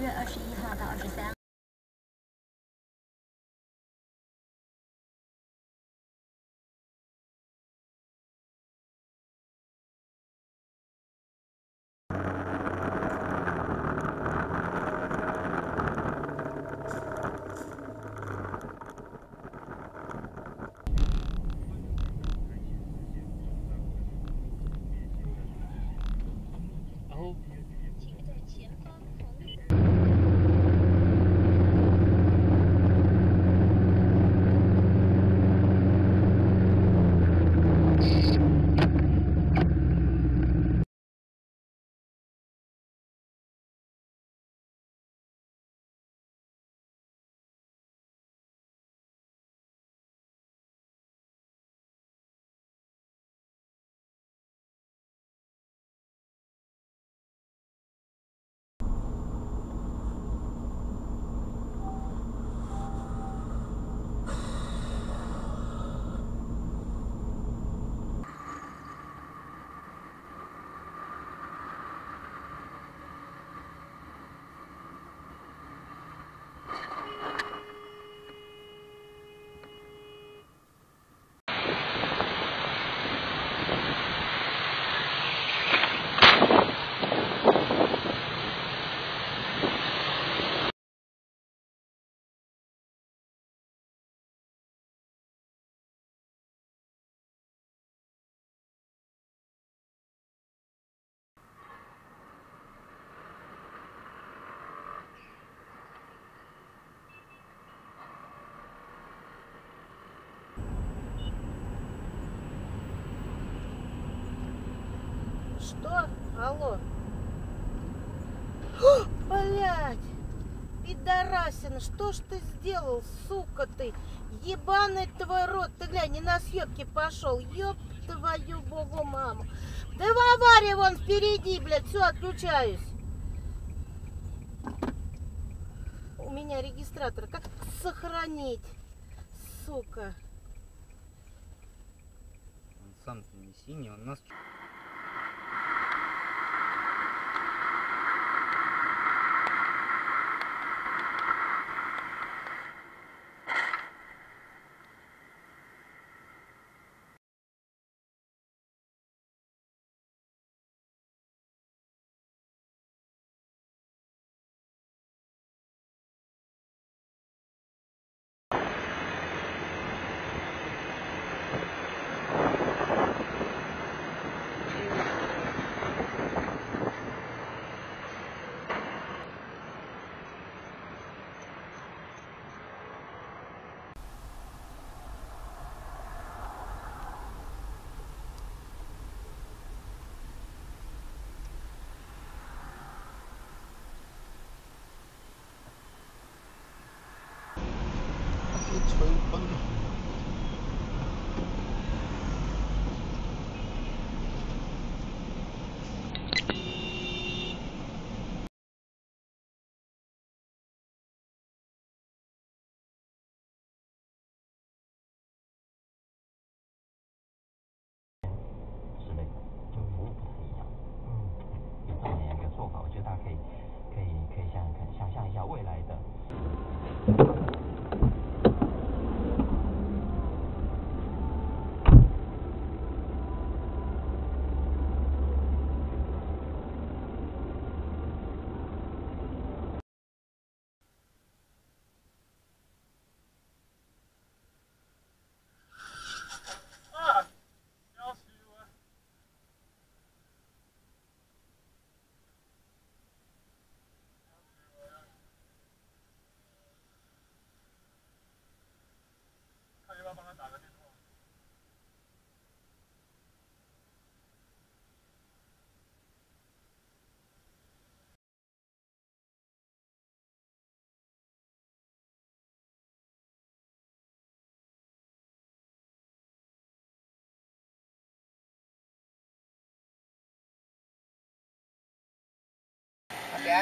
月二十一号到二十三。Что? Алло. Блять! Пидорасина, что ж ты сделал, сука ты? Ебаный твой рот, ты глянь, не на съемки пошел. Ёб твою богу маму. Да в аварии вон впереди, блядь, все, отключаюсь. У меня регистратор. Как сохранить? Сука. Он сам-то не синий, он нас...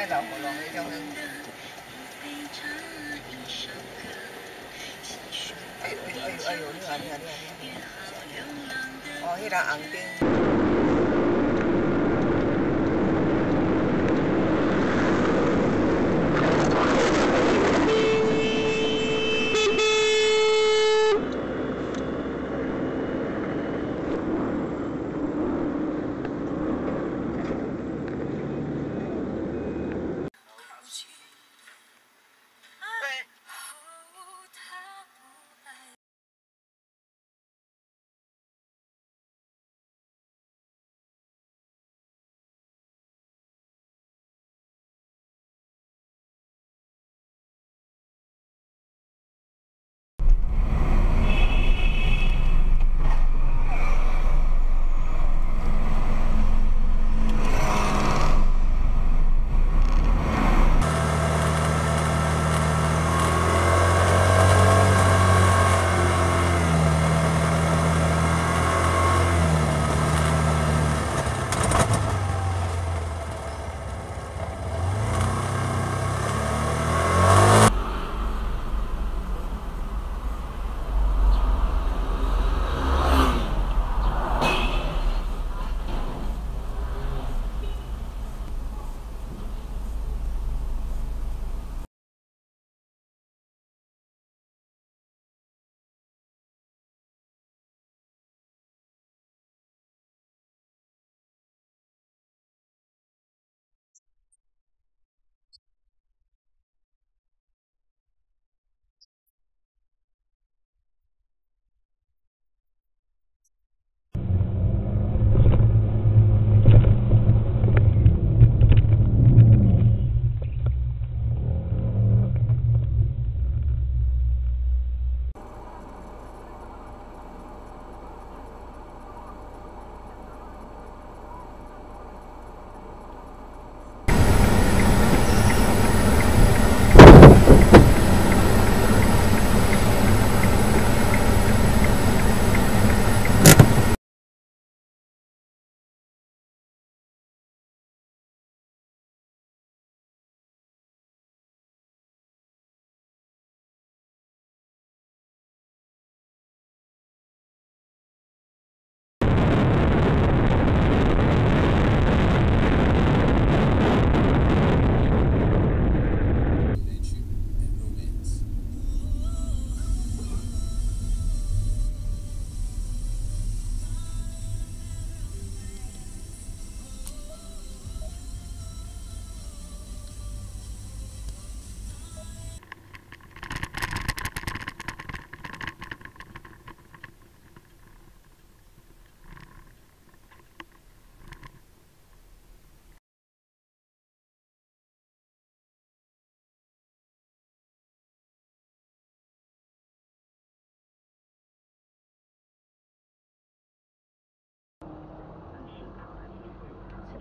太难活了，一条人。哎呦哎呦哎呦！你看你看你，哦，迄、个红灯。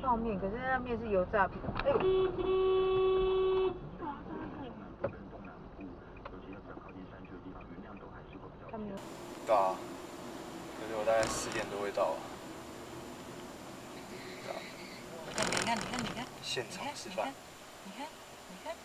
泡面，可是那面是油炸品。哎呦！他没有。对啊，可是我大概十点多会到。你看，你看，你看，现场吃饭。你看，你看。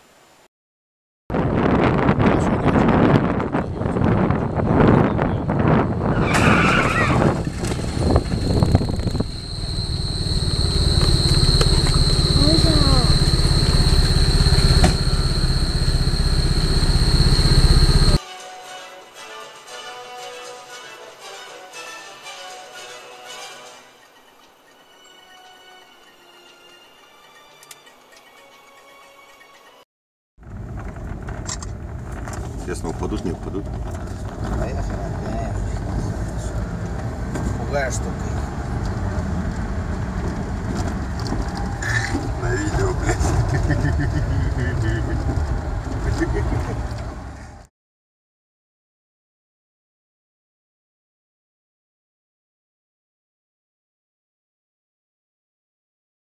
Интересно, упадут, не упадут? Поехали. Не. Пугаешь их. На видео, блядь.